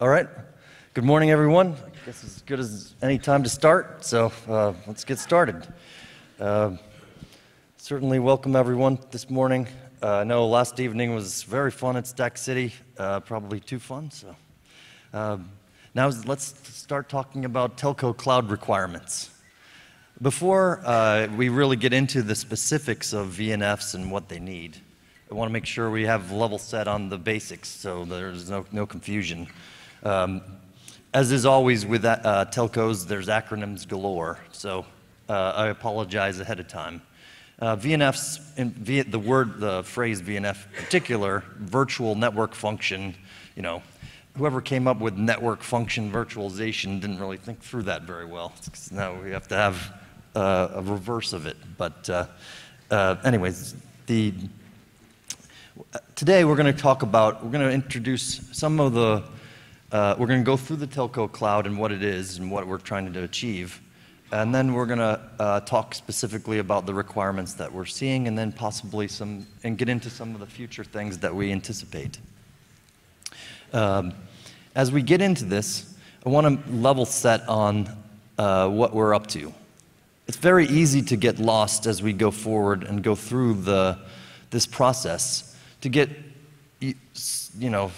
All right. Good morning, everyone. I guess as good as any time to start, so uh, let's get started. Uh, certainly welcome everyone this morning. Uh, I know last evening was very fun at Stack City, uh, probably too fun, so. Um, now let's start talking about telco cloud requirements. Before uh, we really get into the specifics of VNFs and what they need, I want to make sure we have level set on the basics so there's no, no confusion. Um, as is always with uh, telcos, there's acronyms galore, so uh, I apologize ahead of time. Uh, VNFs, v, the word, the phrase VNF in particular, virtual network function, you know, whoever came up with network function virtualization didn't really think through that very well. Now we have to have uh, a reverse of it. But uh, uh, anyways, the, today we're going to talk about, we're going to introduce some of the uh, we're going to go through the telco cloud and what it is and what we're trying to achieve. And then we're going to uh, talk specifically about the requirements that we're seeing and then possibly some, and get into some of the future things that we anticipate. Um, as we get into this, I want to level set on uh, what we're up to. It's very easy to get lost as we go forward and go through the, this process to get you know,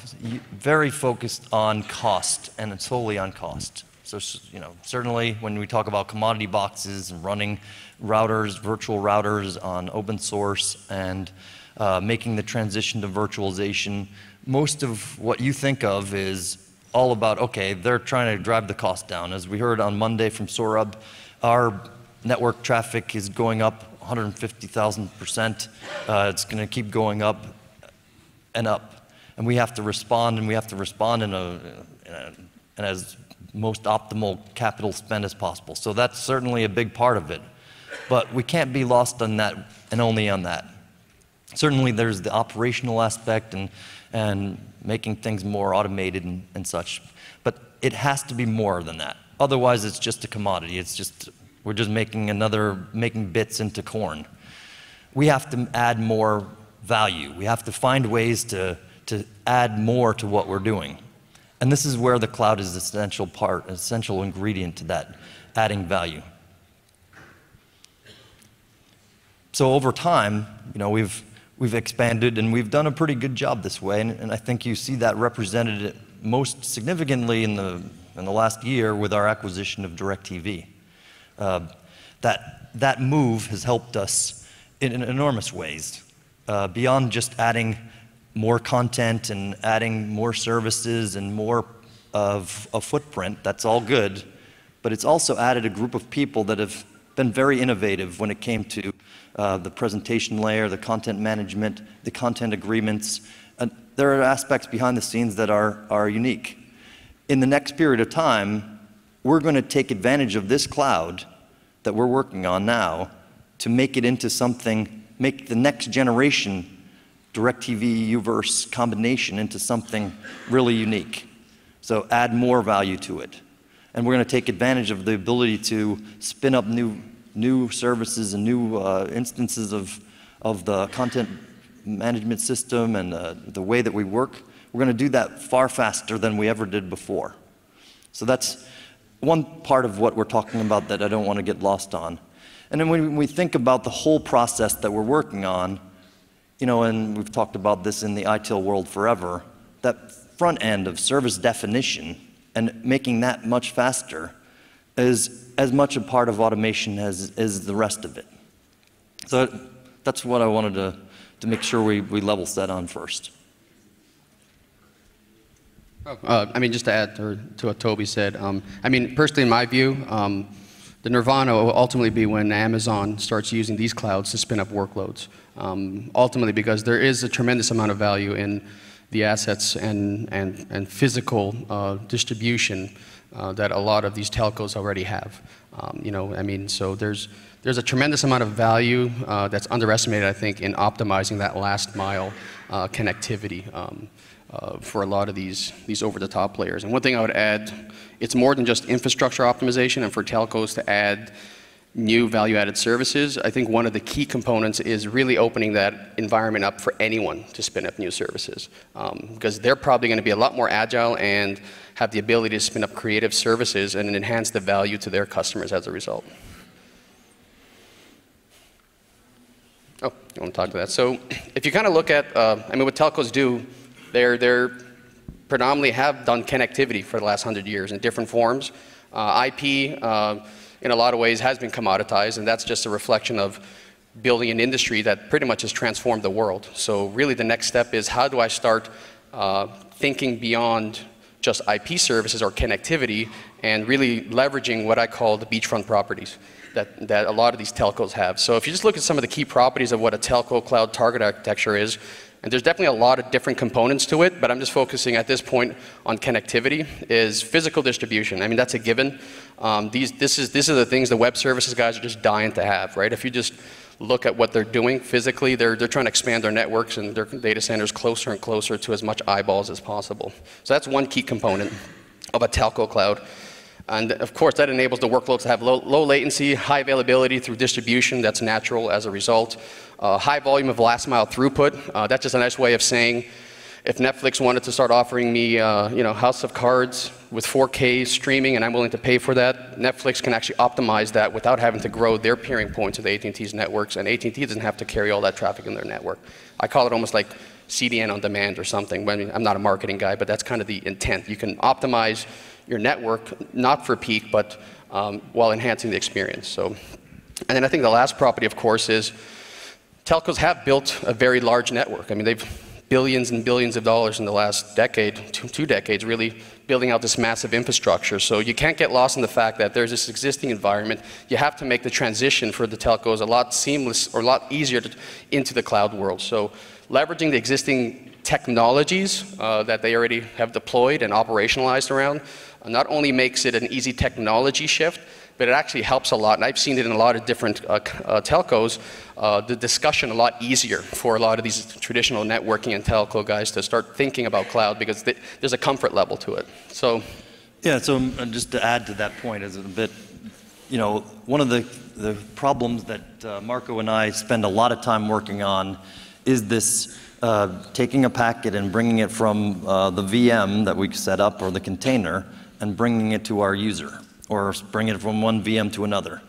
very focused on cost and it's solely on cost. So, you know, certainly when we talk about commodity boxes and running routers, virtual routers on open source and uh, making the transition to virtualization, most of what you think of is all about, okay, they're trying to drive the cost down. As we heard on Monday from Sorabh, our network traffic is going up 150,000%. Uh, it's going to keep going up and up and we have to respond, and we have to respond in a, in a in as most optimal capital spend as possible. So that's certainly a big part of it. But we can't be lost on that and only on that. Certainly there's the operational aspect and, and making things more automated and, and such. But it has to be more than that. Otherwise it's just a commodity. It's just, we're just making another, making bits into corn. We have to add more value. We have to find ways to to add more to what we're doing. And this is where the cloud is an essential part, an essential ingredient to that, adding value. So over time, you know, we've, we've expanded and we've done a pretty good job this way. And, and I think you see that represented most significantly in the, in the last year with our acquisition of DirecTV. Uh, that, that move has helped us in, in enormous ways, uh, beyond just adding more content and adding more services and more of a footprint. That's all good. But it's also added a group of people that have been very innovative when it came to uh, the presentation layer, the content management, the content agreements. And there are aspects behind the scenes that are, are unique. In the next period of time, we're going to take advantage of this cloud that we're working on now to make it into something, make the next generation DirecTV Uverse combination into something really unique. So add more value to it. And we're going to take advantage of the ability to spin up new, new services and new uh, instances of, of the content management system and uh, the way that we work. We're going to do that far faster than we ever did before. So that's one part of what we're talking about that I don't want to get lost on. And then when we think about the whole process that we're working on, you know, and we've talked about this in the ITIL world forever, that front end of service definition and making that much faster is as much a part of automation as, as the rest of it. So that's what I wanted to, to make sure we, we level set on first. Uh, I mean, just to add to, to what Toby said, um, I mean, personally, in my view, um, the nirvana will ultimately be when Amazon starts using these clouds to spin up workloads. Um, ultimately, because there is a tremendous amount of value in the assets and, and, and physical uh, distribution uh, that a lot of these telcos already have. Um, you know, I mean, so there's, there's a tremendous amount of value uh, that's underestimated, I think, in optimizing that last mile uh, connectivity. Um, uh, for a lot of these, these over-the-top players. And one thing I would add, it's more than just infrastructure optimization and for telcos to add new value-added services, I think one of the key components is really opening that environment up for anyone to spin up new services. Um, because they're probably going to be a lot more agile and have the ability to spin up creative services and enhance the value to their customers as a result. Oh, I want to talk to that. So if you kind of look at, uh, I mean, what telcos do, they're, they're predominantly have done connectivity for the last hundred years in different forms. Uh, IP, uh, in a lot of ways, has been commoditized, and that's just a reflection of building an industry that pretty much has transformed the world. So really the next step is how do I start uh, thinking beyond just IP services or connectivity and really leveraging what I call the beachfront properties that, that a lot of these telcos have. So if you just look at some of the key properties of what a telco cloud target architecture is, and there's definitely a lot of different components to it, but I'm just focusing at this point on connectivity, is physical distribution. I mean, that's a given. Um, these, this is, these are the things the web services guys are just dying to have, right? If you just look at what they're doing physically, they're, they're trying to expand their networks and their data centers closer and closer to as much eyeballs as possible. So that's one key component of a telco cloud. And of course, that enables the workloads to have low, low latency, high availability through distribution. That's natural as a result. Uh, high volume of last mile throughput. Uh, that's just a nice way of saying if Netflix wanted to start offering me, uh, you know, House of Cards with 4K streaming, and I'm willing to pay for that, Netflix can actually optimize that without having to grow their peering points of AT&T's networks, and AT&T doesn't have to carry all that traffic in their network. I call it almost like CDN on demand or something. I mean, I'm not a marketing guy, but that's kind of the intent. You can optimize your network, not for peak, but um, while enhancing the experience. So, and then I think the last property, of course, is telcos have built a very large network. I mean, they've billions and billions of dollars in the last decade, two, two, decades, really building out this massive infrastructure. So you can't get lost in the fact that there's this existing environment. You have to make the transition for the telcos a lot seamless or a lot easier to, into the cloud world. So leveraging the existing technologies uh, that they already have deployed and operationalized around not only makes it an easy technology shift, but it actually helps a lot. And I've seen it in a lot of different uh, uh, telcos, uh, the discussion a lot easier for a lot of these traditional networking and telco guys to start thinking about cloud because th there's a comfort level to it. So, yeah. So um, just to add to that point, is a bit, you know, one of the the problems that uh, Marco and I spend a lot of time working on is this uh, taking a packet and bringing it from uh, the VM that we set up or the container and bringing it to our user or bring it from one VM to another.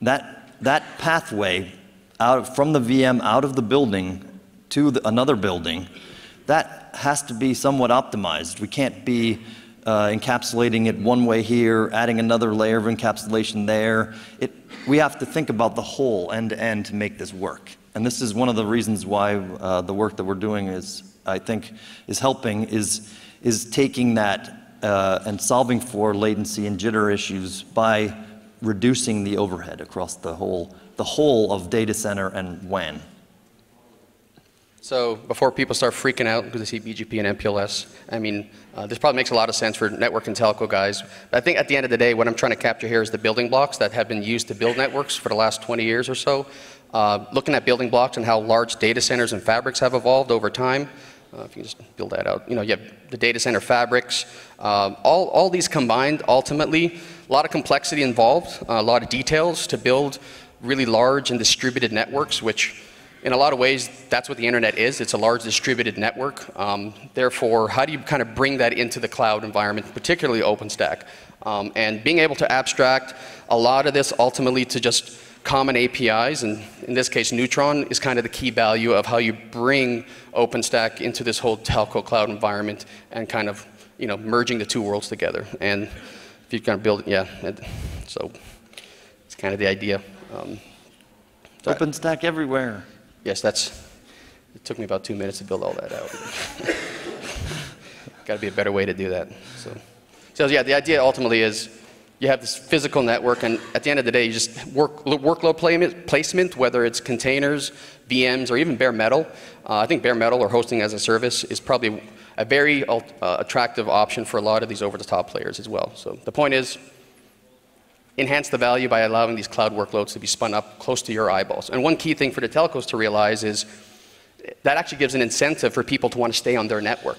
That, that pathway out from the VM out of the building to the, another building, that has to be somewhat optimized. We can't be uh, encapsulating it one way here, adding another layer of encapsulation there. It, we have to think about the whole end to end to make this work. And this is one of the reasons why uh, the work that we're doing is, I think, is helping, is, is taking that uh, and solving for latency and jitter issues by reducing the overhead across the whole, the whole of data center and WAN. So before people start freaking out because they see BGP and MPLS, I mean, uh, this probably makes a lot of sense for network and telco guys. But I think at the end of the day, what I'm trying to capture here is the building blocks that have been used to build networks for the last 20 years or so. Uh, looking at building blocks and how large data centers and fabrics have evolved over time. Uh, if you just build that out. You know, you have the data center fabrics. Uh, all, all these combined, ultimately, a lot of complexity involved, a lot of details to build really large and distributed networks, which in a lot of ways, that's what the internet is. It's a large distributed network. Um, therefore, how do you kind of bring that into the cloud environment, particularly OpenStack? Um, and being able to abstract a lot of this ultimately to just common APIs, and in this case, Neutron is kind of the key value of how you bring OpenStack into this whole telco cloud environment and kind of, you know, merging the two worlds together. And if you kind of build, yeah, so it's kind of the idea. Um, OpenStack everywhere. Yes, that's, it took me about two minutes to build all that out. Got to be a better way to do that. So, so yeah, the idea ultimately is you have this physical network, and at the end of the day, you just work, workload placement, whether it's containers, VMs, or even bare metal. Uh, I think bare metal or hosting as a service is probably a very uh, attractive option for a lot of these over-the-top players as well. So the point is, enhance the value by allowing these cloud workloads to be spun up close to your eyeballs. And one key thing for the telcos to realize is that actually gives an incentive for people to want to stay on their network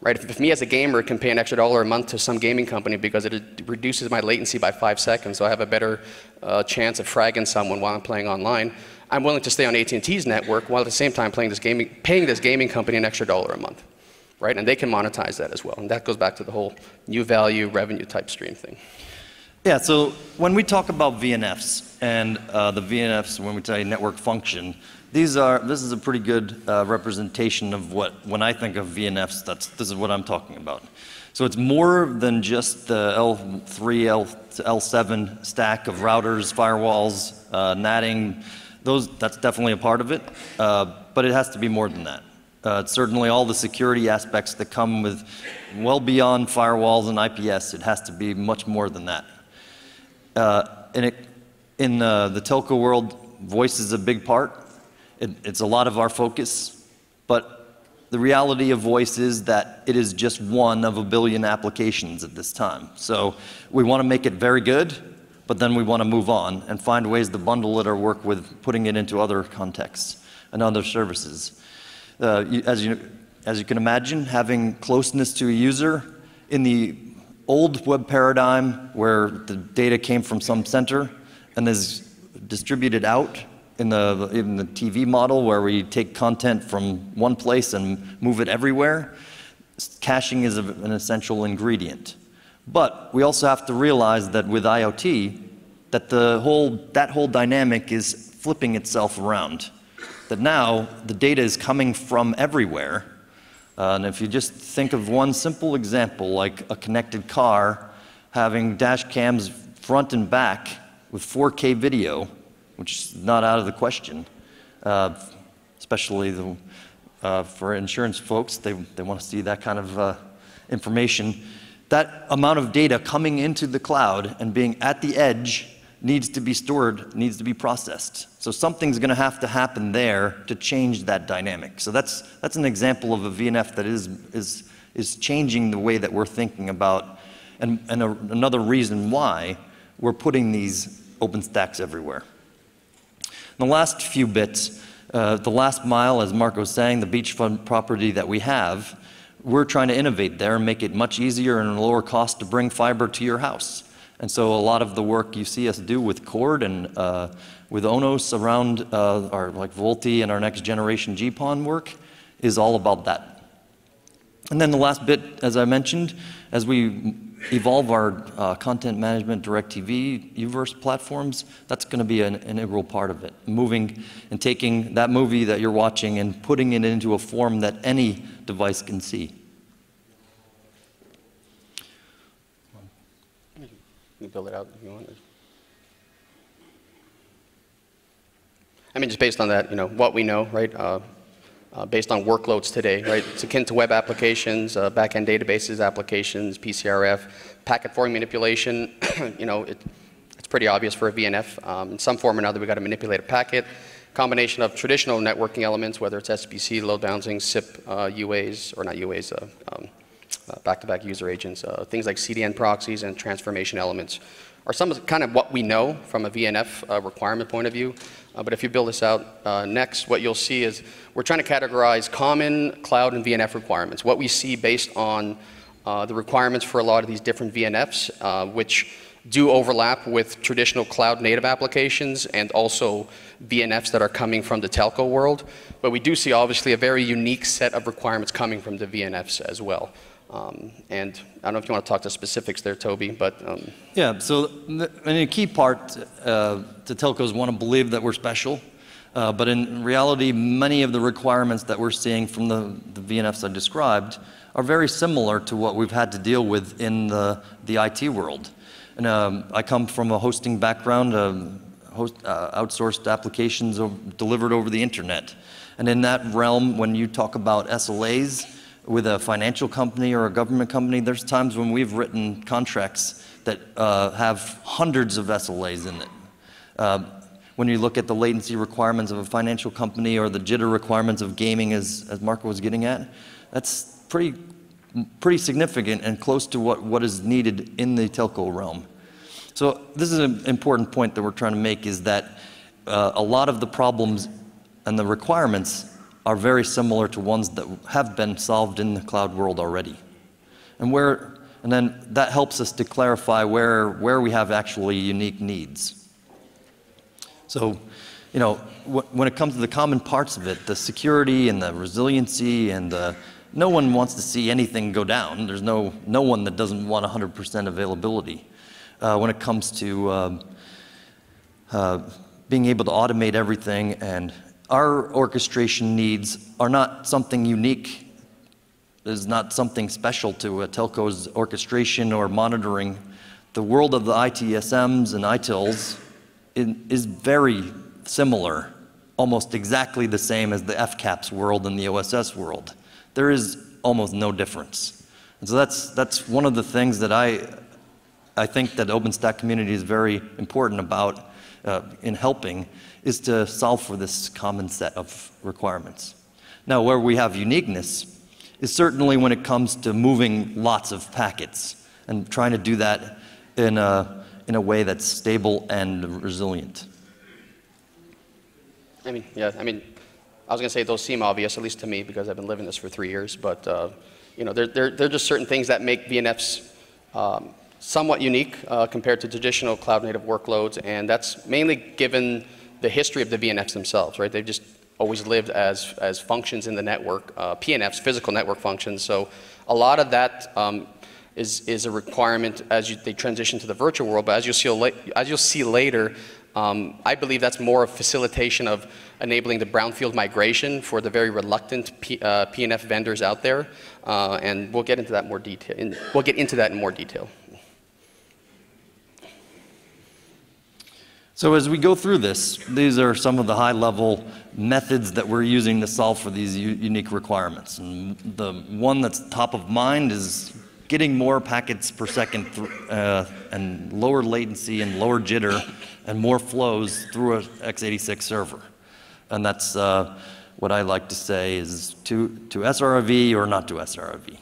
right? If, if, me as a gamer can pay an extra dollar a month to some gaming company because it reduces my latency by five seconds, so I have a better uh, chance of fragging someone while I'm playing online, I'm willing to stay on AT&T's network while at the same time playing this gaming, paying this gaming company an extra dollar a month. right? And they can monetize that as well. And that goes back to the whole new value revenue type stream thing. Yeah, so when we talk about VNFs and uh, the VNFs, when we say network function, these are, this is a pretty good uh, representation of what, when I think of VNFs, that's, this is what I'm talking about. So it's more than just the L3, L, L7 stack of routers, firewalls, uh, natting. Those, that's definitely a part of it, uh, but it has to be more than that. Uh, certainly all the security aspects that come with well beyond firewalls and IPS, it has to be much more than that. Uh, in, it, in uh, the telco world, voice is a big part. It, it's a lot of our focus, but the reality of voice is that it is just one of a billion applications at this time. So we want to make it very good, but then we want to move on and find ways to bundle it or work with putting it into other contexts and other services. Uh, you, as, you, as you can imagine, having closeness to a user in the old web paradigm where the data came from some center and is distributed out in the, in the TV model where we take content from one place and move it everywhere, caching is an essential ingredient. But we also have to realize that with IoT, that the whole, that whole dynamic is flipping itself around. That now the data is coming from everywhere. Uh, and if you just think of one simple example, like a connected car having dash cams front and back with 4K video, which is not out of the question, uh, especially the, uh, for insurance folks. They, they want to see that kind of uh, information. That amount of data coming into the cloud and being at the edge needs to be stored, needs to be processed. So something's going to have to happen there to change that dynamic. So that's, that's an example of a VNF that is, is, is changing the way that we're thinking about, and, and a, another reason why we're putting these OpenStacks everywhere. The last few bits, uh, the last mile, as Mark was saying, the beachfront property that we have, we're trying to innovate there and make it much easier and lower cost to bring fiber to your house. And so a lot of the work you see us do with Cord and uh, with Onos around uh, our like VoLTE and our next generation GPON work is all about that. And then the last bit, as I mentioned, as we evolve our uh, content management DirecTV Uverse platforms, that's going to be an, an, integral part of it. Moving and taking that movie that you're watching and putting it into a form that any device can see. You build it out if you want. I mean, just based on that, you know, what we know, right? Uh, uh, based on workloads today, right? It's akin to web applications, uh, backend databases applications, PCRF, packet forming manipulation. you know, it, it's pretty obvious for a VNF. Um, in some form or another, we've got to manipulate a packet. Combination of traditional networking elements, whether it's SBC, load balancing, SIP, uh, UAs, or not UAs, uh, um, uh, back-to-back user agents, uh, things like CDN proxies and transformation elements are some of kind of what we know from a VNF requirement point of view. Uh, but if you build this out uh, next, what you'll see is we're trying to categorize common cloud and VNF requirements. What we see based on uh, the requirements for a lot of these different VNFs, uh, which do overlap with traditional cloud native applications and also VNFs that are coming from the telco world. But we do see obviously a very unique set of requirements coming from the VNFs as well. Um, and I don't know if you want to talk to specifics there, Toby, but. Um, yeah, so the, a key part uh, to telcos want to believe that we're special. Uh, but in reality, many of the requirements that we're seeing from the, the VNFs I described are very similar to what we've had to deal with in the, the IT world. And um, I come from a hosting background, uh, host, uh, outsourced applications delivered over the internet. And in that realm, when you talk about SLAs, with a financial company or a government company, there's times when we've written contracts that uh, have hundreds of SLAs in it. Uh, when you look at the latency requirements of a financial company or the jitter requirements of gaming, as, as Marco was getting at, that's pretty, pretty significant and close to what, what is needed in the telco realm. So this is an important point that we're trying to make is that uh, a lot of the problems and the requirements are very similar to ones that have been solved in the cloud world already. And where, and then that helps us to clarify where, where we have actually unique needs. So, you know, when it comes to the common parts of it, the security and the resiliency and the, no one wants to see anything go down. There's no, no one that doesn't want 100% availability. Uh, when it comes to um, uh, being able to automate everything, and our orchestration needs are not something unique. Is not something special to a telco's orchestration or monitoring. The world of the ITSMs and ITILs is very similar, almost exactly the same as the FCAPS world and the OSS world. There is almost no difference. And so that's, that's one of the things that I, I think that OpenStack community is very important about uh, in helping is to solve for this common set of requirements. Now, where we have uniqueness is certainly when it comes to moving lots of packets and trying to do that in a, in a way that's stable and resilient. I mean, yeah, I mean, I was going to say those seem obvious, at least to me, because I've been living this for three years. But, uh, you know, they're, they're, they're just certain things that make VNFs um, somewhat unique uh, compared to traditional cloud-native workloads, and that's mainly given the history of the VNFs themselves, right? They've just always lived as, as functions in the network, uh, PNFs, physical network functions. So a lot of that um, is is a requirement as you, they transition to the virtual world. But as you'll see, as you'll see later, um, I believe that's more a facilitation of enabling the brownfield migration for the very reluctant P, uh, PNF vendors out there, uh, and we'll get into that more detail. In, we'll get into that in more detail. So as we go through this, these are some of the high-level methods that we're using to solve for these unique requirements. And the one that's top of mind is getting more packets per second uh, and lower latency and lower jitter and more flows through a x86 server. And that's uh, what I like to say is to, to SRIOV or not to SRIOV.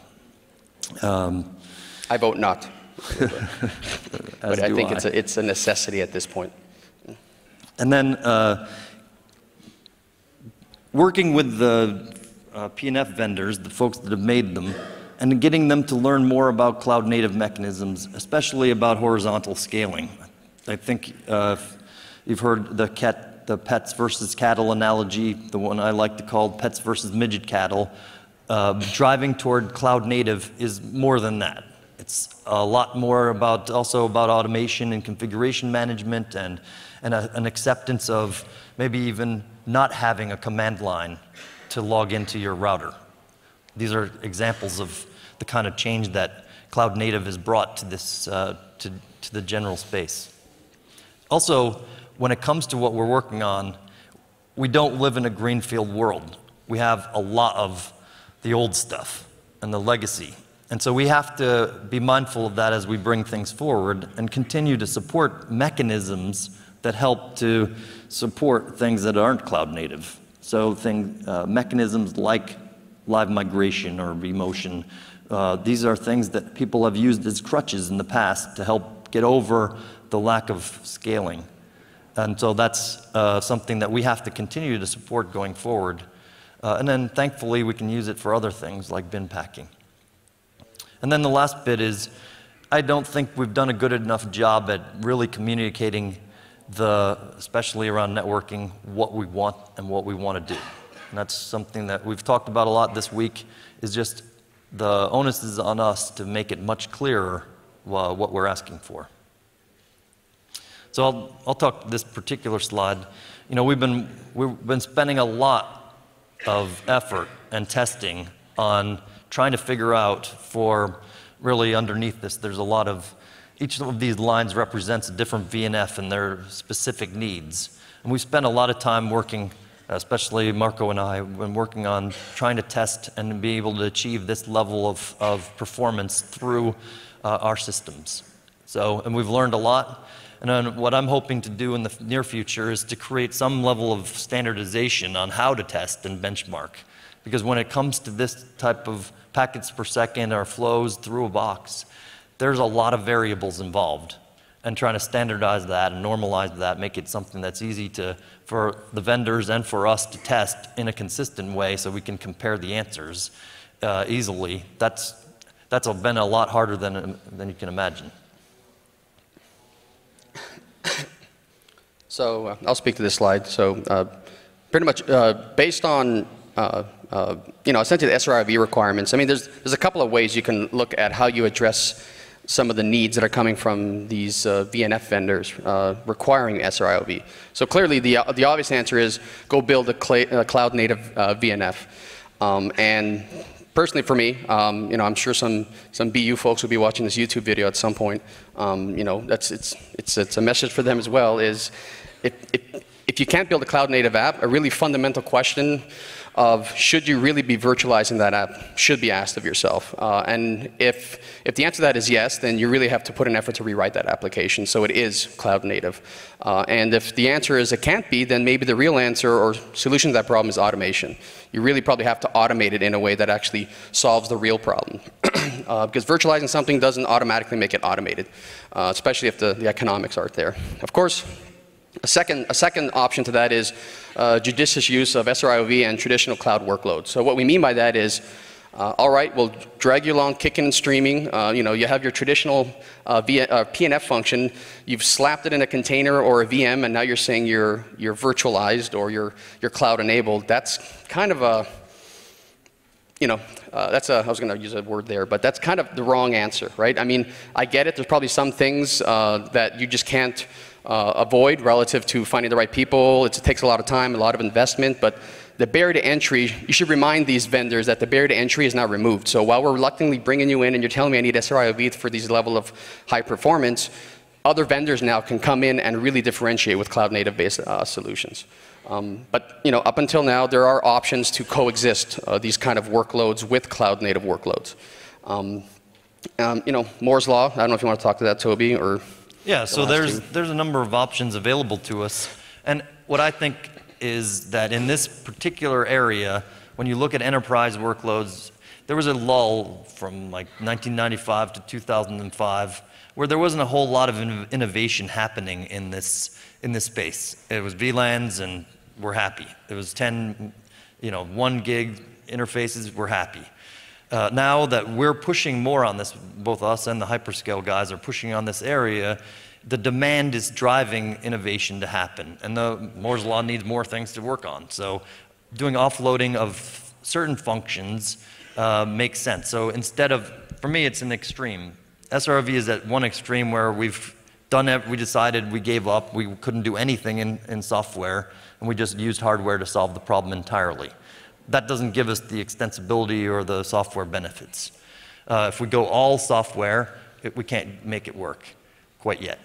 Um, I vote not. but I think I. It's, a, it's a necessity at this point. And then uh, working with the uh, PNF vendors, the folks that have made them, and getting them to learn more about cloud native mechanisms, especially about horizontal scaling. I think uh, you've heard the, cat, the pets versus cattle analogy, the one I like to call pets versus midget cattle. Uh, driving toward cloud native is more than that. It's a lot more about also about automation and configuration management and and a, an acceptance of maybe even not having a command line to log into your router. These are examples of the kind of change that cloud native has brought to this uh, to, to the general space. Also, when it comes to what we're working on, we don't live in a greenfield world. We have a lot of the old stuff and the legacy. And so we have to be mindful of that as we bring things forward and continue to support mechanisms that help to support things that aren't cloud native. So thing, uh, mechanisms like live migration or vMotion, uh, these are things that people have used as crutches in the past to help get over the lack of scaling. And so that's uh, something that we have to continue to support going forward. Uh, and then thankfully we can use it for other things like bin packing. And then the last bit is I don't think we've done a good enough job at really communicating the, especially around networking, what we want and what we want to do. And that's something that we've talked about a lot this week, is just the onus is on us to make it much clearer uh, what we're asking for. So I'll, I'll talk this particular slide. You know, we've been, we've been spending a lot of effort and testing on trying to figure out for really underneath this, there's a lot of each of these lines represents a different VNF and their specific needs. And we spent a lot of time working, especially Marco and I, when working on trying to test and be able to achieve this level of, of performance through uh, our systems. So, and we've learned a lot. And what I'm hoping to do in the near future is to create some level of standardization on how to test and benchmark. Because when it comes to this type of packets per second or flows through a box, there's a lot of variables involved. And trying to standardize that and normalize that, make it something that's easy to, for the vendors and for us to test in a consistent way so we can compare the answers uh, easily, that's, that's been a lot harder than, than you can imagine. So uh, I'll speak to this slide. So uh, pretty much uh, based on uh, uh, you know, essentially the SRIOV requirements. I mean, there's, there's a couple of ways you can look at how you address some of the needs that are coming from these uh, VNF vendors uh, requiring SRIOV. So clearly, the, the obvious answer is go build a, cl cloud native uh, VNF. Um, and personally for me, um, you know, I'm sure some, some BU folks will be watching this YouTube video at some point. Um, you know, that's, it's, it's, it's a message for them as well is if, if, if you can't build a cloud native app, a really fundamental question of should you really be virtualizing that app should be asked of yourself. Uh, and if, if the answer to that is yes, then you really have to put an effort to rewrite that application so it is cloud native. Uh, and if the answer is it can't be, then maybe the real answer or solution to that problem is automation. You really probably have to automate it in a way that actually solves the real problem. uh, because virtualizing something doesn't automatically make it automated, uh, especially if the, the economics aren't there. Of course, a second, a second option to that is uh, judicious use of SRIOV and traditional cloud workloads. So what we mean by that is, uh, all right, we'll drag you along kicking and streaming. Uh, you know, you have your traditional uh, PNF uh, function. You've slapped it in a container or a VM, and now you're saying you're, you're virtualized or you're, you're cloud enabled. That's kind of a, you know, uh, that's a, I was going to use a word there, but that's kind of the wrong answer, right? I mean, I get it. There's probably some things uh, that you just can't uh, avoid relative to finding the right people. It takes a lot of time, a lot of investment, but the barrier to entry, you should remind these vendors that the barrier to entry is not removed. So while we're reluctantly bringing you in and you're telling me I need SRIOV for these level of high performance, other vendors now can come in and really differentiate with cloud native based uh, solutions. Um, but you know, up until now, there are options to coexist uh, these kind of workloads with cloud native workloads. Um, um, you know, Moore's law. I don't know if you want to talk to that, Toby, or yeah, so there's, there's a number of options available to us. And what I think is that in this particular area, when you look at enterprise workloads, there was a lull from like 1995 to 2005 where there wasn't a whole lot of innovation happening in this, in this space. It was VLANs and we're happy. It was 10, you know, one gig interfaces, we're happy. Uh, now that we're pushing more on this, both us and the hyperscale guys are pushing on this area, the demand is driving innovation to happen. And the Moore's Law needs more things to work on. So doing offloading of certain functions uh, makes sense. So instead of, for me, it's an extreme. SRIOV is at one extreme where we've done it, we decided we gave up, we couldn't do anything in, in software, and we just used hardware to solve the problem entirely that doesn't give us the extensibility or the software benefits. Uh, if we go all software, it, we can't make it work quite yet.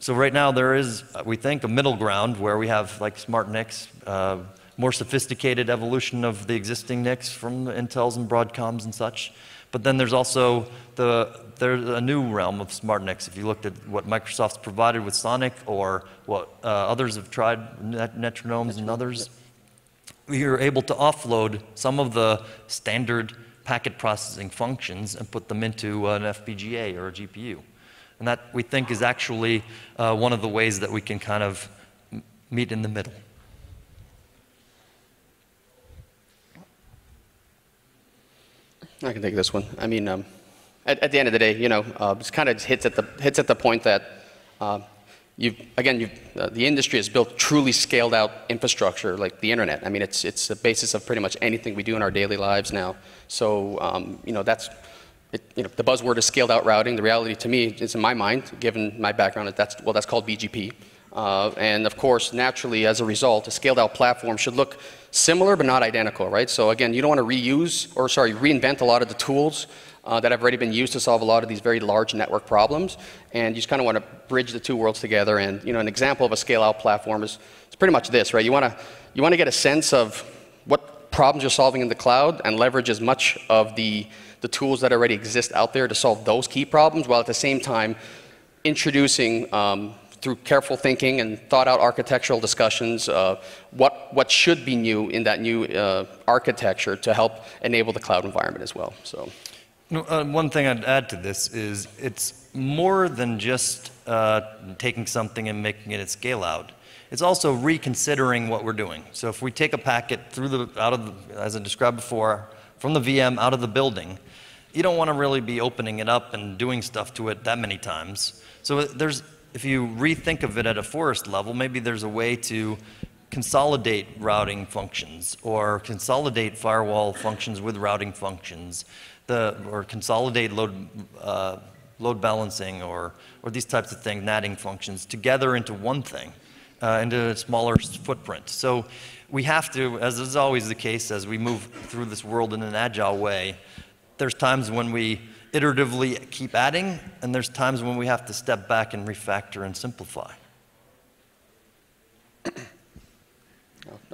So right now there is, uh, we think, a middle ground where we have like smart NICs, uh, more sophisticated evolution of the existing NICs from Intels and Broadcoms and such. But then there's also the, there's a new realm of smart NICs. If you looked at what Microsoft's provided with Sonic or what uh, others have tried, Net Netronomes and others, we are able to offload some of the standard packet processing functions and put them into an FPGA or a GPU. And that we think is actually uh, one of the ways that we can kind of meet in the middle. I can take this one. I mean, um, at, at, the end of the day, you know, uh, it kind of hits at the hits at the point that uh, You've, again, you've, uh, the industry has built truly scaled out infrastructure like the internet. I mean, it's, it's the basis of pretty much anything we do in our daily lives now. So, um, you know, that's, it, you know, the buzzword is scaled out routing. The reality to me is in my mind, given my background, that's, well, that's called BGP. Uh, and of course, naturally, as a result, a scaled out platform should look similar but not identical, right? So again, you don't want to reuse, or sorry, reinvent a lot of the tools uh, that have already been used to solve a lot of these very large network problems. And you just kind of want to bridge the two worlds together. And you know, an example of a scale-out platform is it's pretty much this, right? You want to you want to get a sense of what problems you're solving in the cloud and leverage as much of the the tools that already exist out there to solve those key problems, while at the same time introducing um, through careful thinking and thought out architectural discussions, uh, what, what should be new in that new uh, architecture to help enable the cloud environment as well. So. Uh, one thing I'd add to this is it's more than just uh, taking something and making it scale out. It's also reconsidering what we're doing. So if we take a packet through the, out of, the, as I described before, from the VM out of the building, you don't want to really be opening it up and doing stuff to it that many times. So there's, if you rethink of it at a forest level, maybe there's a way to consolidate routing functions or consolidate firewall functions with routing functions, the, or consolidate load, uh, load balancing or, or these types of things, NATing functions, together into one thing, uh, into a smaller footprint. So we have to, as is always the case, as we move through this world in an agile way, there's times when we iteratively keep adding, and there's times when we have to step back and refactor and simplify.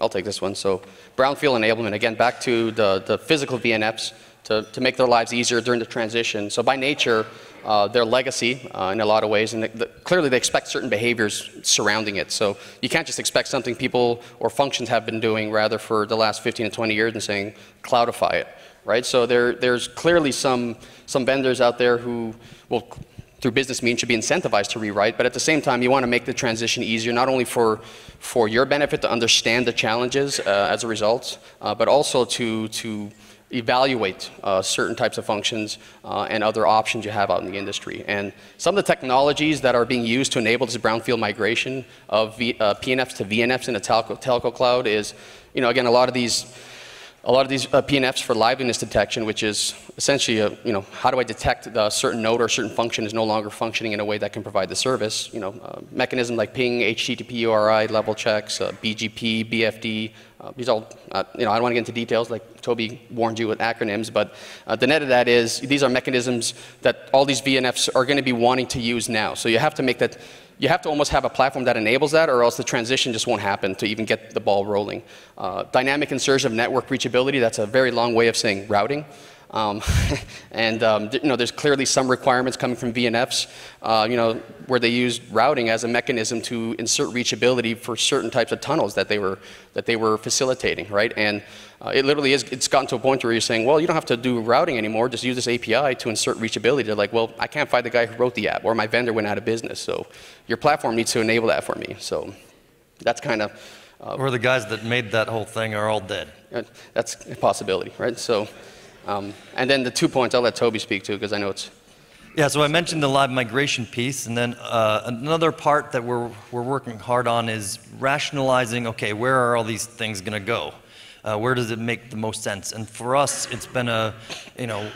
I'll take this one. So brownfield enablement, again, back to the, the physical VNFs to, to make their lives easier during the transition. So by nature, uh, their legacy uh, in a lot of ways, and the, the, clearly they expect certain behaviors surrounding it. So you can't just expect something people or functions have been doing rather for the last 15 to 20 years and saying cloudify it, right? So there, there's clearly some, some vendors out there who will through business means should be incentivized to rewrite, but at the same time, you want to make the transition easier, not only for, for your benefit to understand the challenges uh, as a result, uh, but also to, to evaluate uh, certain types of functions uh, and other options you have out in the industry. And some of the technologies that are being used to enable this brownfield migration of v, uh, PNFs to VNFs in the telco, telco cloud is, you know, again, a lot of these a lot of these uh, PNFs for liveliness detection, which is essentially, a, you know, how do I detect a certain node or a certain function is no longer functioning in a way that can provide the service? You know, uh, mechanisms like ping, HTTP URI, level checks, uh, BGP, BFD. Uh, these all, uh, you know, I don't want to get into details like Toby warned you with acronyms, but uh, the net of that is these are mechanisms that all these VNFs are going to be wanting to use now. So you have to make that you have to almost have a platform that enables that, or else the transition just won't happen to even get the ball rolling. Uh, dynamic insertion of network reachability, that's a very long way of saying routing. Um, and um, you know, there's clearly some requirements coming from VNFs, uh, you know, where they use routing as a mechanism to insert reachability for certain types of tunnels that they were that they were facilitating, right? And uh, it literally is. It's gotten to a point where you're saying, well, you don't have to do routing anymore. Just use this API to insert reachability. They're like, well, I can't find the guy who wrote the app, or my vendor went out of business. So your platform needs to enable that for me. So that's kind of. Uh, or the guys that made that whole thing are all dead. That's a possibility, right? So. Um, and then the two points I'll let Toby speak to because I know it's. Yeah, so I mentioned the live migration piece, and then uh, another part that we're, we're working hard on is rationalizing okay, where are all these things going to go? Uh, where does it make the most sense? And for us, it's been a, you know,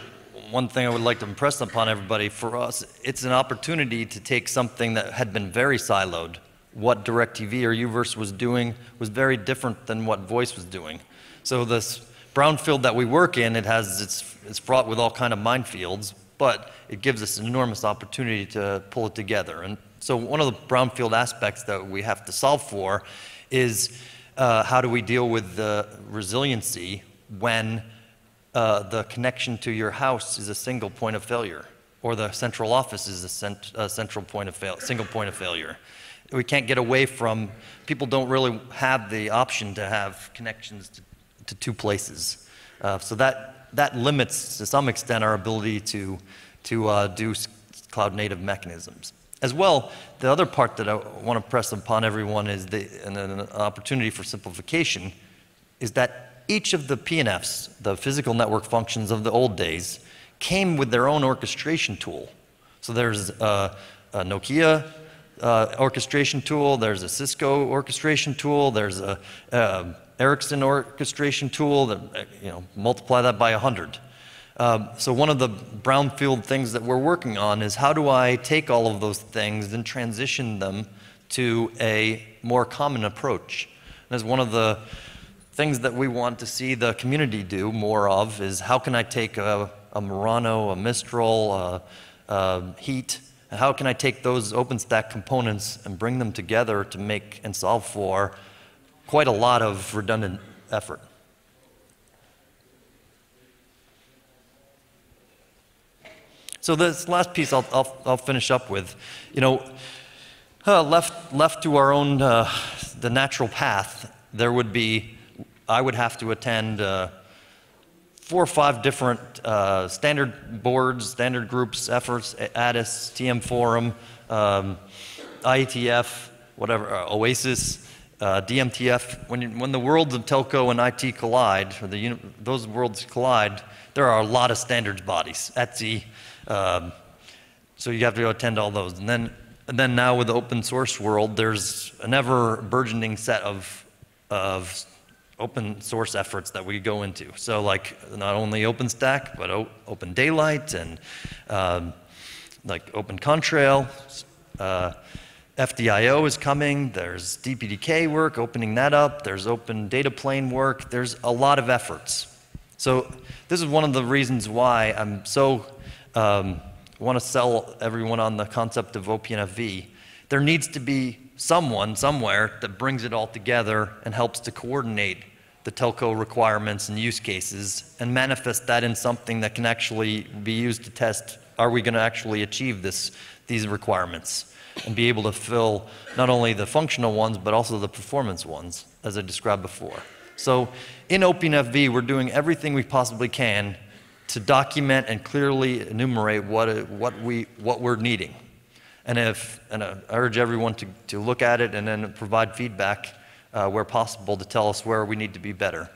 one thing I would like to impress upon everybody for us, it's an opportunity to take something that had been very siloed. What DirecTV or Uverse was doing was very different than what voice was doing. So this brownfield that we work in, it has, it's, it's fraught with all kind of minefields, but it gives us an enormous opportunity to pull it together. And so one of the brownfield aspects that we have to solve for is uh, how do we deal with the resiliency when uh, the connection to your house is a single point of failure, or the central office is a, cent a central point of fail single point of failure. We can't get away from, people don't really have the option to have connections to to two places. Uh, so that, that limits, to some extent, our ability to, to uh, do cloud native mechanisms. As well, the other part that I want to press upon everyone is the, and an opportunity for simplification is that each of the PNFs, the physical network functions of the old days, came with their own orchestration tool. So there's a, a Nokia uh, orchestration tool, there's a Cisco orchestration tool, there's a, a Ericsson orchestration tool, that, you know, multiply that by 100. Um, so one of the brownfield things that we're working on is how do I take all of those things and transition them to a more common approach? And as one of the things that we want to see the community do more of is how can I take a, a Murano, a Mistral, a, a Heat, and how can I take those OpenStack components and bring them together to make and solve for quite a lot of redundant effort. So this last piece I'll, I'll, I'll finish up with, you know, uh, left, left to our own, uh, the natural path, there would be, I would have to attend uh, four or five different uh, standard boards, standard groups, efforts, ATIS, TM Forum, um, IETF, whatever, uh, OASIS, uh, DMTF, when, when the worlds of telco and IT collide, or the, those worlds collide, there are a lot of standards bodies, ETSI, um, so you have to attend all those. And then, and then now with the open source world, there's an ever burgeoning set of of open source efforts that we go into. So like not only OpenStack, but o- Open Daylight and um, like Open Contrail. Uh, FDIO is coming. There's DPDK work, opening that up. There's Open Data Plane work. There's a lot of efforts. So this is one of the reasons why I'm so um, want to sell everyone on the concept of OPNFV. There needs to be someone somewhere that brings it all together and helps to coordinate the telco requirements and use cases and manifest that in something that can actually be used to test are we going to actually achieve this, these requirements and be able to fill not only the functional ones but also the performance ones as I described before. So in OPNFV, we're doing everything we possibly can to document and clearly enumerate what, what, we, what we're needing. And, if, and I urge everyone to, to look at it and then provide feedback uh, where possible to tell us where we need to be better.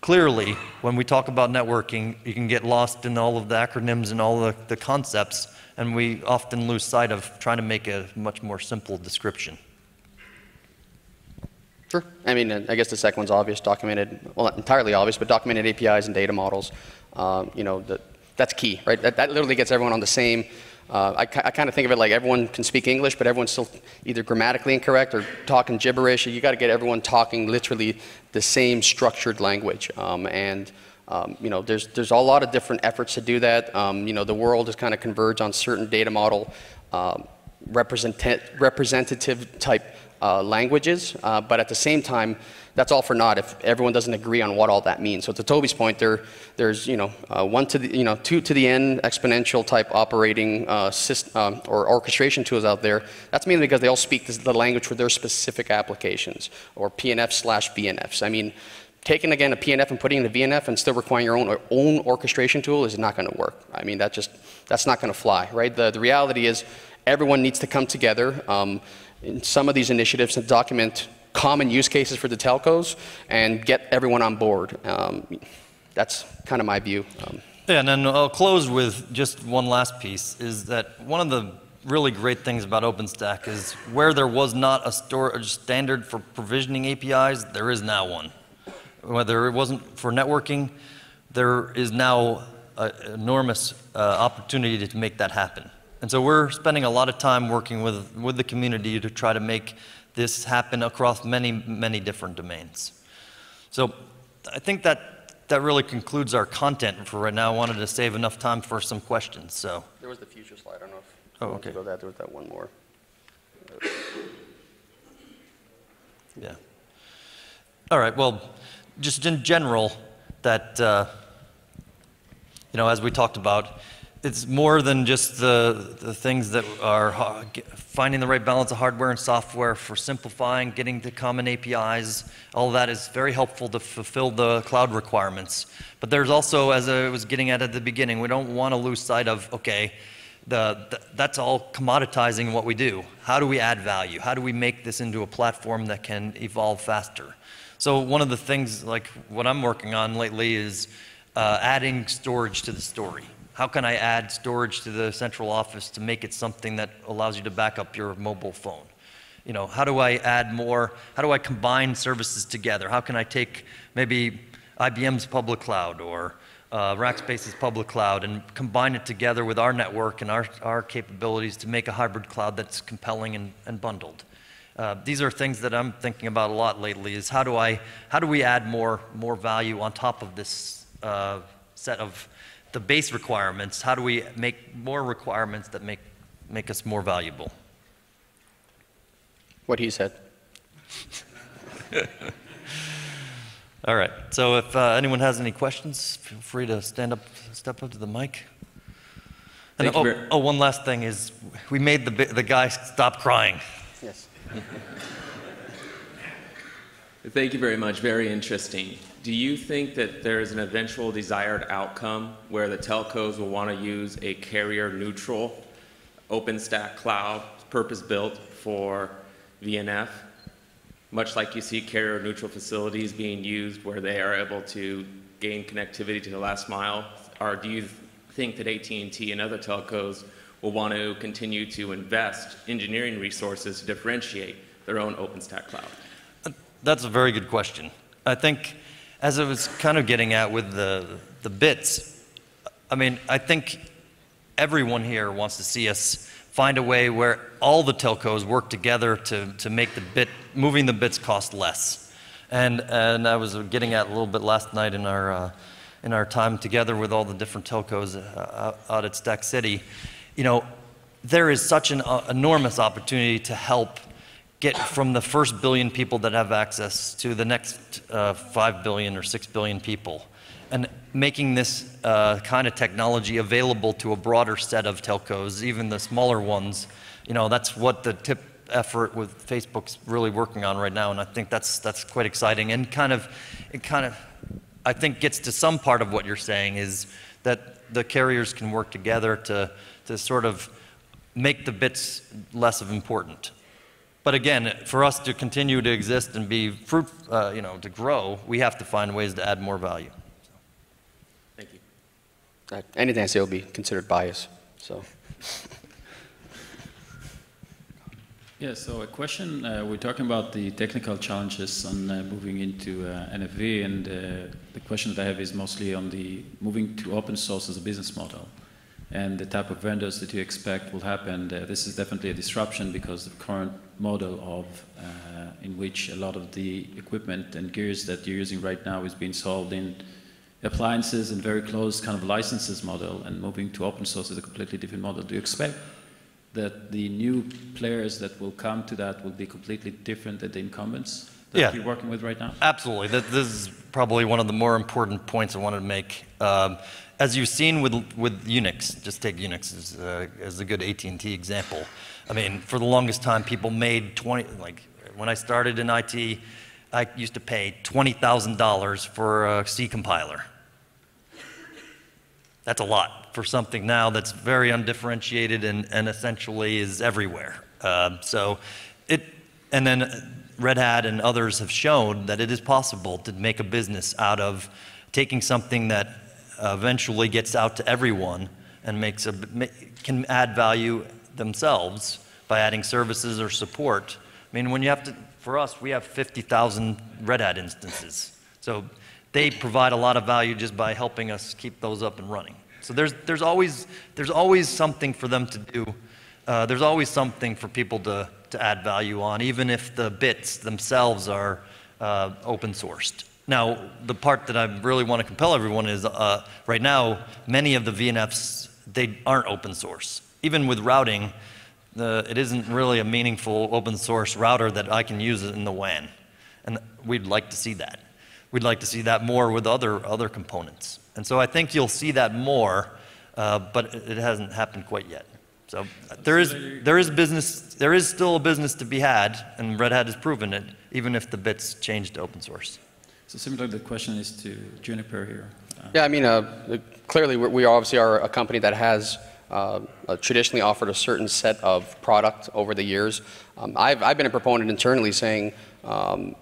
Clearly, when we talk about networking, you can get lost in all of the acronyms and all the, the concepts, and we often lose sight of trying to make a much more simple description. Sure. I mean, I guess the second one's obvious, documented, well, not entirely obvious, but documented APIs and data models. Um, you know, that, that's key, right? That, that literally gets everyone on the same. Uh, I, I kind of think of it like everyone can speak English, but everyone's still either grammatically incorrect or talking gibberish. You got to get everyone talking literally the same structured language. Um, and um, you know, there's there's a lot of different efforts to do that. Um, you know, the world has kind of converged on certain data model um, representative type uh, languages, uh, but at the same time, that's all for naught if everyone doesn't agree on what all that means. So to Toby's point, there, there's you know uh, one to the you know two to the n exponential type operating uh, system, um, or orchestration tools out there. That's mainly because they all speak the language for their specific applications or PNF slash VNFs. I mean. Taking again a PNF and putting in a VNF and still requiring your own, own orchestration tool is not going to work. I mean, that just that's not going to fly, right? The, the reality is everyone needs to come together. Um, in some of these initiatives to document common use cases for the telcos and get everyone on board. Um, that's kind of my view. Um, yeah, and then I'll close with just one last piece is that one of the really great things about OpenStack is where there was not a storage standard for provisioning APIs, there is now one. Whether it wasn't for networking, there is now an enormous uh, opportunity to make that happen. And so we're spending a lot of time working with, with the community to try to make this happen across many, many different domains. So I think that, that really concludes our content for right now. I wanted to save enough time for some questions, so. There was the future slide, I don't know if. Oh, okay. Go that, there was that one more. Yeah. All right, well, just in general, that, uh, you know, as we talked about, it's more than just the, the things that are finding the right balance of hardware and software for simplifying, getting to common APIs. All that is very helpful to fulfill the cloud requirements. But there's also, as I was getting at at the beginning, we don't want to lose sight of, okay, the, the, that's all commoditizing what we do. How do we add value? How do we make this into a platform that can evolve faster? So one of the things, like what I'm working on lately, is uh, adding storage to the story. How can I add storage to the central office to make it something that allows you to back up your mobile phone? You know, how do I add more? How do I combine services together? How can I take maybe IBM's public cloud or uh, Rackspace's public cloud and combine it together with our network and our, our capabilities to make a hybrid cloud that's compelling and, and bundled? Uh, these are things that I'm thinking about a lot lately is how do I, how do we add more, more value on top of this uh, set of the base requirements, how do we make more requirements that make, make us more valuable? What he said. All right. So if uh, anyone has any questions, feel free to stand up, step up to the mic. And, oh, oh, one last thing is we made the, the guy stop crying. Thank you very much. Very interesting. Do you think that there is an eventual desired outcome where the telcos will want to use a carrier neutral OpenStack cloud purpose built for VNF? Much like you see carrier neutral facilities being used where they are able to gain connectivity to the last mile? Or do you think that AT&T and other telcos will want to continue to invest engineering resources to differentiate their own OpenStack cloud? that's a very good question. I think, as I was kind of getting at with the, the bits, I mean, I think everyone here wants to see us find a way where all the telcos work together to, to make the bit, moving the bits cost less. And, and I was getting at a little bit last night in our, uh, in our time together with all the different telcos uh, out at Stack City. You know, there is such an uh, enormous opportunity to help get from the first billion people that have access to the next uh, 5 billion or 6 billion people and making this uh, kind of technology available to a broader set of telcos, even the smaller ones. You know, that's what the TIP effort with Facebook's really working on right now, and I think that's that's quite exciting and kind of it kind of I think gets to some part of what you're saying is that the carriers can work together to to sort of make the bits less of important. But again, for us to continue to exist and be fruit, uh, you know, to grow, we have to find ways to add more value. Thank you. Uh, Anything I say will be considered bias, so. Yeah, so a question, uh, we're talking about the technical challenges on uh, moving into uh, NFV, and uh, the question that I have is mostly on the moving to open source as a business model, and the type of vendors that you expect will happen. Uh, this is definitely a disruption because the current model of, uh, in which a lot of the equipment and gears that you're using right now is being sold in appliances and very close kind of licenses model, and moving to open source is a completely different model. Do you expect that the new players that will come to that will be completely different than the incumbents that Yeah. you're working with right now? Absolutely. This is probably one of the more important points I wanted to make. Um, as you've seen with, with Unix, just take Unix as, uh, as a good AT&T example. I mean, for the longest time, people made 20, like when I started in IT, I used to pay $20,000 for a C compiler. That's a lot for something now that's very undifferentiated and, and essentially is everywhere. Um, so it, and then Red Hat and others have shown that it is possible to make a business out of taking something that eventually gets out to everyone and makes a, can add value themselves by adding services or support. I mean, when you have to, for us, we have 50,000 Red Hat instances. So they provide a lot of value just by helping us keep those up and running. So there's, there's, always, there's always something for them to do. Uh, there's always something for people to, to add value on, even if the bits themselves are uh, open sourced. Now, the part that I really want to compel everyone is uh, right now, many of the VNFs, they aren't open source. Even with routing, it isn't really a meaningful open source router that I can use in the WAN. And we'd like to see that. We'd like to see that more with other, other components. And so I think you'll see that more, uh, but it hasn't happened quite yet. So there is, there is business, there is still a business to be had, and Red Hat has proven it, even if the bits change to open source. So similarly, the question is to Juniper here. Uh, Yeah, I mean, uh, clearly, we're- we obviously are a company that has uh, uh, traditionally offered a certain set of product over the years. Um, I've, I've been a proponent internally saying, um,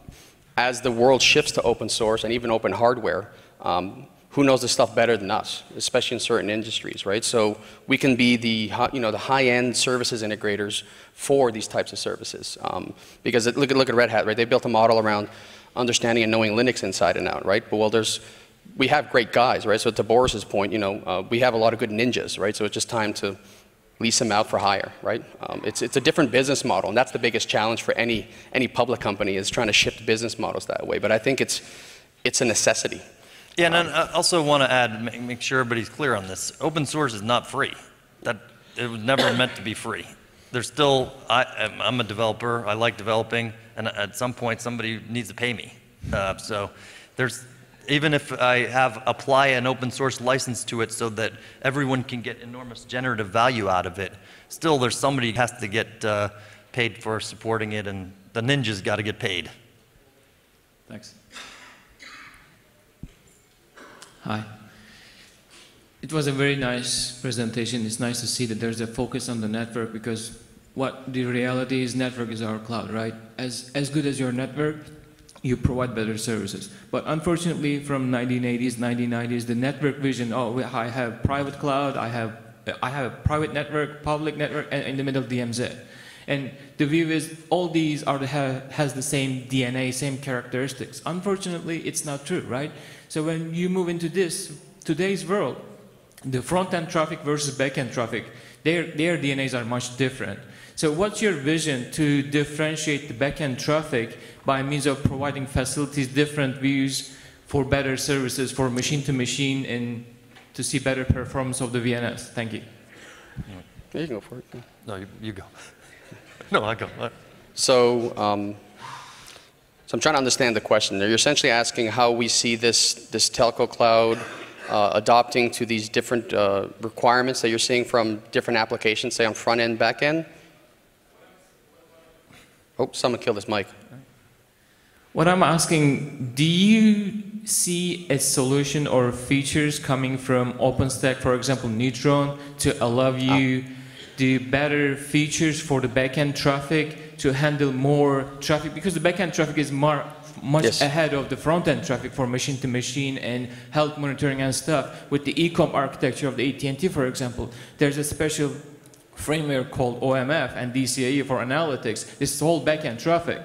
as the world shifts to open source and even open hardware, um, who knows this stuff better than us, especially in certain industries, right? So we can be the, you know, the high-end services integrators for these types of services. Um, because it, look, at, look at Red Hat, right? They built a model around understanding and knowing Linux inside and out, right? But well, there's, we have great guys, right? So to Boris's point, you know, uh, we have a lot of good ninjas, right? So it's just time to lease them out for hire, right? Um, it's, it's a different business model, and that's the biggest challenge for any, any public company is trying to shift business models that way. But I think it's, it's a necessity. Yeah, and then I also want to add, make, make sure everybody's clear on this. Open source is not free. That it was never meant to be free. There's still, I, I'm- I'm a developer. I like developing, and at some point somebody needs to pay me. Uh, so there's, even if I have apply an open source license to it so that everyone can get enormous generative value out of it, still there's somebody has to get uh, paid for supporting it, and the ninjas got to get paid. Thanks. Hi. It was a very nice presentation. It's nice to see that there's a focus on the network because what the reality is network is our cloud, right? As, as good as your network, you provide better services. But unfortunately, from 1980s, 1990s, the network vision, oh, I have private cloud, I have, I have a private network, public network, and in the middle of DMZ. And the view is all these are the, ha, has the same DNA, same characteristics. Unfortunately, it's not true, right? So when you move into this today's world, the front-end traffic versus back-end traffic, their, their DNAs are much different. So what's your vision to differentiate the back-end traffic by means of providing facilities, different views for better services for machine-to-machine and to see better performance of the VNS? Thank you. Yeah, you can go for it. No, you, you go. No, I go. I- So, um, so I'm trying to understand the question. You're essentially asking how we see this, this telco cloud uh, adopting to these different uh, requirements that you're seeing from different applications, say on front end, back end? Oh, someone killed his mic. What I'm asking, do you see a solution or features coming from OpenStack, for example, Neutron, to allow you the better features for the backend traffic to handle more traffic? Because the backend traffic is more, much Yes. ahead of the front-end traffic for machine-to-machine and health monitoring and stuff. With the ECOMP architecture of the AT&T, for example, there's a special framework called OMF and DCAE for analytics. This is all backend traffic.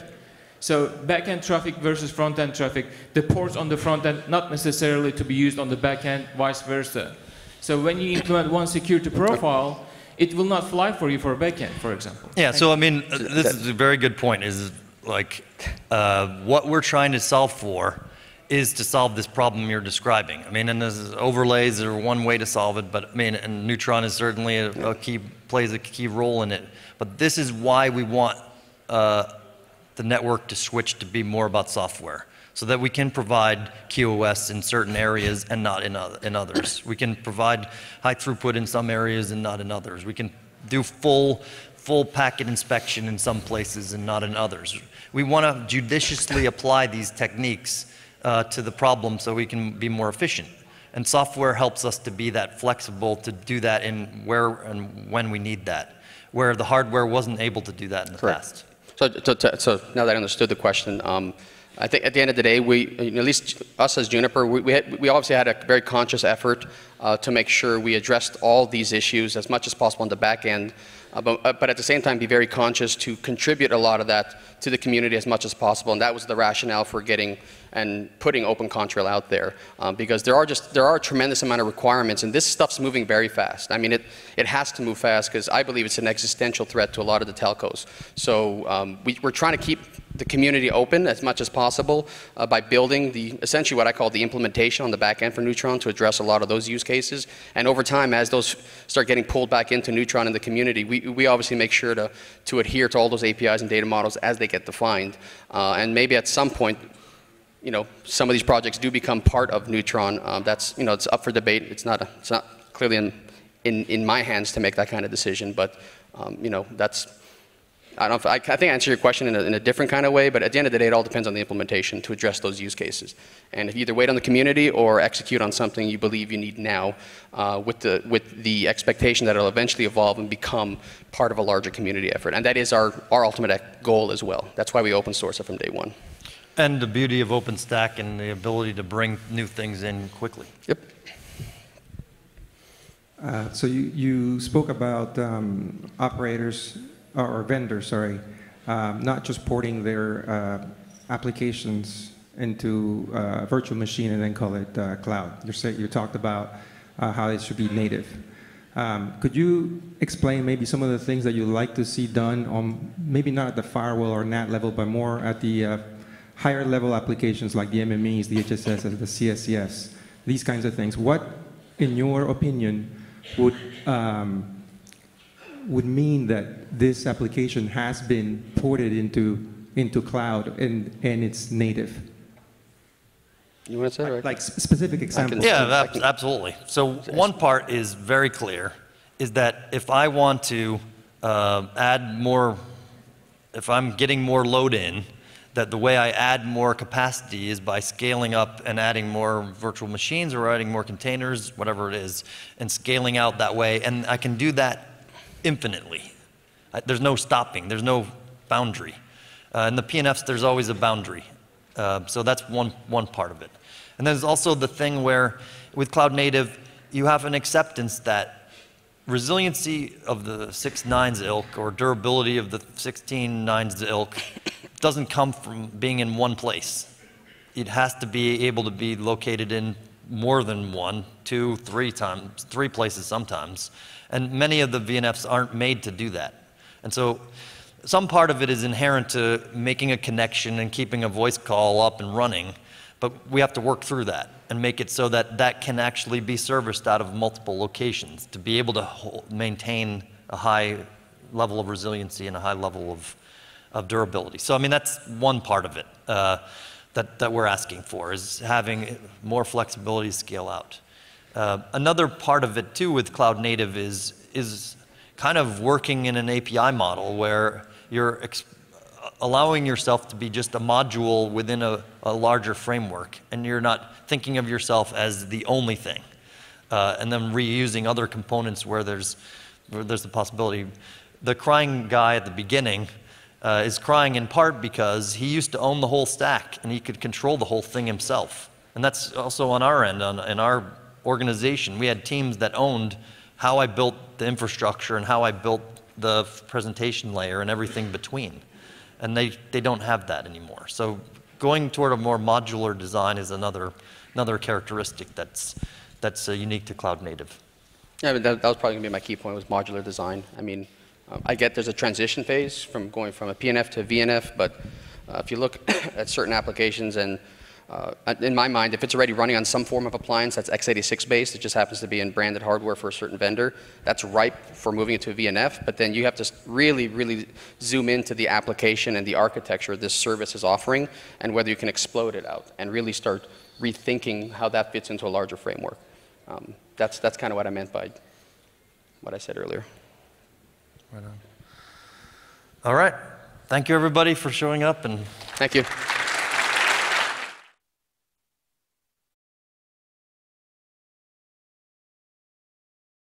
So backend traffic versus front-end traffic, the ports on the front end not necessarily to be used on the backend, vice versa. So when you implement one security profile, it will not fly for you for a backend, for example. Yeah, so I mean, uh, this is a very good point, is like, uh, what we're trying to solve for is to solve this problem you're describing. I mean, and this overlays are one way to solve it, but I mean, and Neutron is certainly a, a key, plays a key role in it. But this is why we want uh, the network to switch to be more about software, so that we can provide QoS in certain areas and not in, oth- in others. We can provide high throughput in some areas and not in others. We can do full, full packet inspection in some places and not in others. We want to judiciously apply these techniques uh, to the problem so we can be more efficient. And software helps us to be that flexible to do that in where and when we need that, where the hardware wasn't able to do that in the Correct. past. So, to, so now that I understood the question, um, I think at the end of the day, we, at least us as Juniper, we, we, had, we obviously had a very conscious effort uh, to make sure we addressed all these issues as much as possible on the back end, uh, but, uh, but at the same time be very conscious to contribute a lot of that to the community as much as possible. And that was the rationale for getting and putting Open Contrail out there, um, because there are just there are a tremendous amount of requirements, and this stuff's moving very fast. I mean, it it has to move fast because I believe it's an existential threat to a lot of the telcos. So um, we, we're trying to keep the community open as much as possible uh, by building the essentially what I call the implementation on the back end for Neutron to address a lot of those use cases. And over time, as those start getting pulled back into Neutron in the community, we, we obviously make sure to, to adhere to all those APIs and data models as they get defined. Uh, and maybe at some point, you know, some of these projects do become part of Neutron. Um, that's, you know, it's up for debate. It's not, a, it's not clearly in, in, in my hands to make that kind of decision, but, um, you know, that's, I don't I, I think I answered your question in a, in a different kind of way, but at the end of the day, it all depends on the implementation to address those use cases. And if you either wait on the community or execute on something you believe you need now, uh, with, the, with the expectation that it'll eventually evolve and become part of a larger community effort. And that is our, our ultimate goal as well. That's why we open source it from day one. And the beauty of OpenStack and the ability to bring new things in quickly. Yep. Uh, So you, you spoke about um, operators, or or vendors, sorry, um, not just porting their uh, applications into uh, virtual machine and then call it uh, cloud. You say, you talked about uh, how it should be native. Um, Could you explain maybe some of the things that you'd like to see done on, maybe not at the firewall or NAT level, but more at the uh, higher level applications like the MMEs, the HSS, the CSCFs, these kinds of things? What, in your opinion, would um, would mean that this application has been ported into into cloud and and it's native. You want to say it? Right? Like specific examples. Yeah, ab- absolutely. So one part is very clear, is that if I want to uh, add more, if I'm getting more load in, that the way I add more capacity is by scaling up and adding more virtual machines or adding more containers, whatever it is, and scaling out that way. And I can do that infinitely. I- There's no stopping, there's no boundary. Uh, in the PNFs, there's always a boundary. Uh, so that's one, one part of it. And there's also the thing where with cloud native, you have an acceptance that resiliency of the six nines ilk or durability of the 16 nines ilk doesn't come from being in one place. It has to be able to be located in more than one, two, three times, three places sometimes. And many of the VNFs aren't made to do that. And so some part of it is inherent to making a connection and keeping a voice call up and running, but we have to work through that and make it so that that can actually be serviced out of multiple locations to be able to hold, maintain a high level of resiliency and a high level of, of durability. So, I mean, that's one part of it uh, that, that we're asking for is having more flexibility to scale out. Uh, another part of it too with cloud native is, is kind of working in an API model where you're allowing yourself to be just a module within a, a larger framework, and you're not thinking of yourself as the only thing, uh, and then reusing other components where there's where there's the possibility. The crying guy at the beginning uh, is crying in part because he used to own the whole stack and he could control the whole thing himself, and that's also on our end, on, in our organization. We had teams that owned how I built the infrastructure and how I built the presentation layer and everything between and they, they don't have that anymore. So going toward a more modular design is another, another characteristic that's, that's uh, unique to cloud native. Yeah, I mean, that, that was probably going to be my key point was modular design. I mean, um, I get there's a transition phase from going from a PNF to VNF, but uh, if you look at certain applications and uh, in my mind, if it's already running on some form of appliance that's x86 based, it just happens to be in branded hardware for a certain vendor, that's ripe for moving it to a VNF. But then you have to really, really zoom into the application and the architecture this service is offering and whether you can explode it out and really start rethinking how that fits into a larger framework. Um, that's that's kind of what I meant by what I said earlier. Right on. All right. Thank you, everybody, for showing up and Thank you.